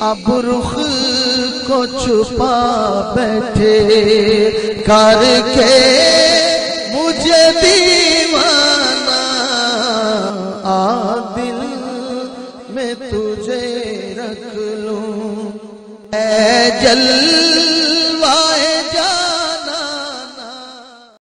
اب رخ کو چھپا بیٹھے کر کے مجھے دیوانا آ دل میں تجھے رکھ لوں۔ اے جل